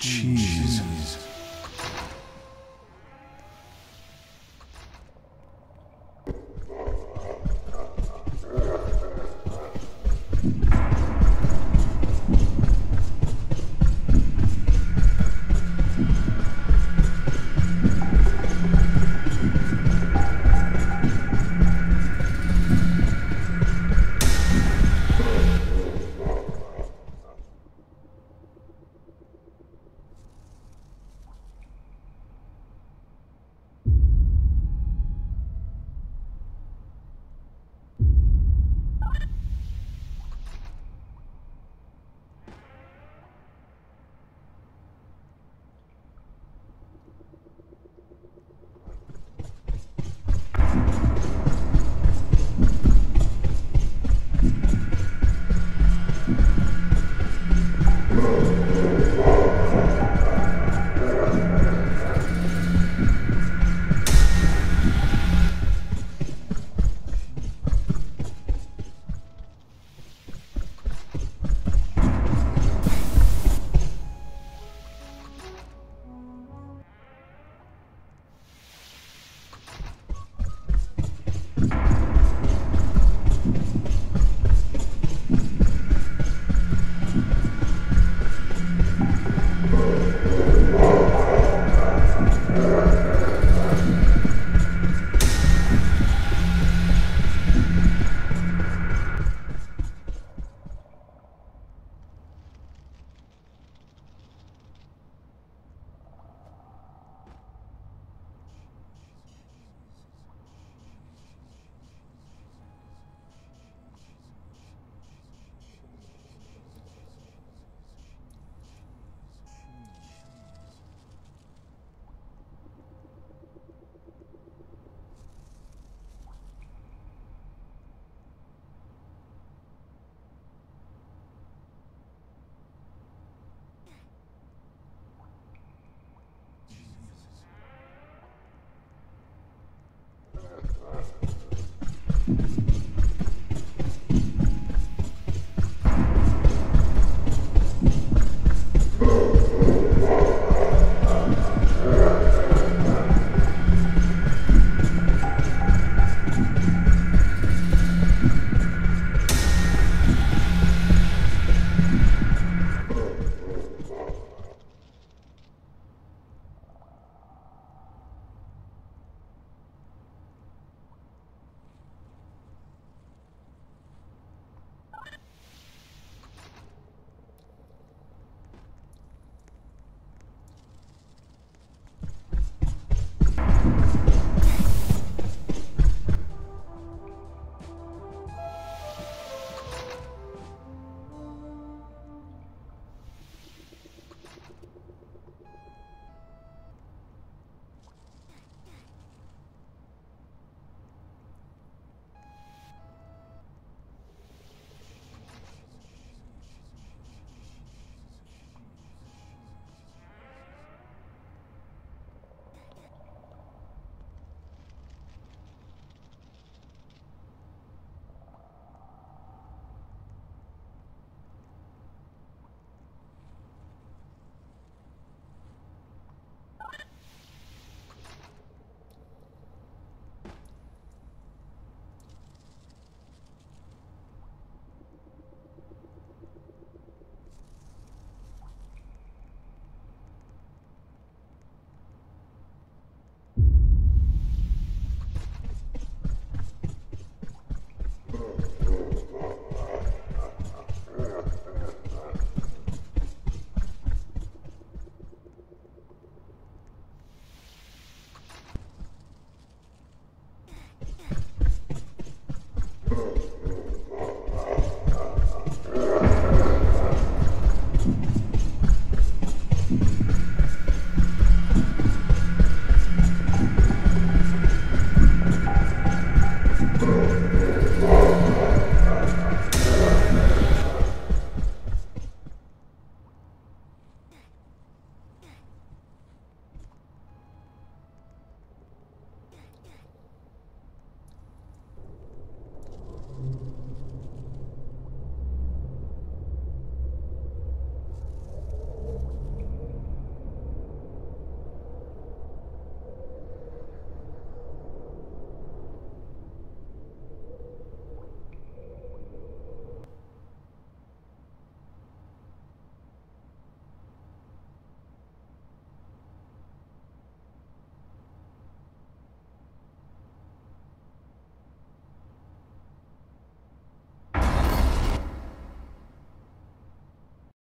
cheese, cheese,